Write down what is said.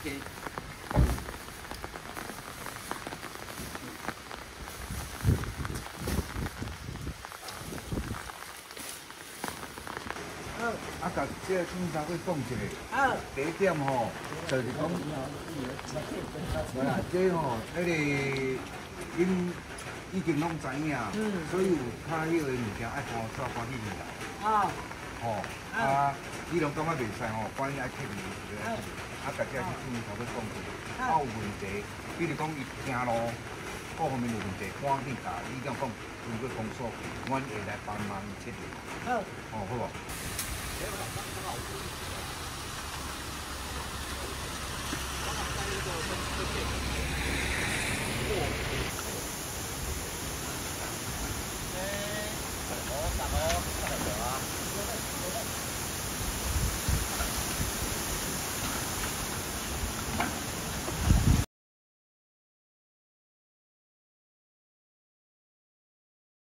啊，甲这个警察去讲一下。好。第一点吼，就是讲，啊，这吼，迄个，因已经拢知影，所以有较迄个物件爱好抓赶紧来。啊。吼，啊，你拢感觉袂使吼，赶紧爱克伊。啊，甲这个先生去讲一下。啊，有问题，比如讲伊行路各方面有问题，赶紧甲你讲讲，如果公所，阮会来帮忙处理。好。哦，好无？这个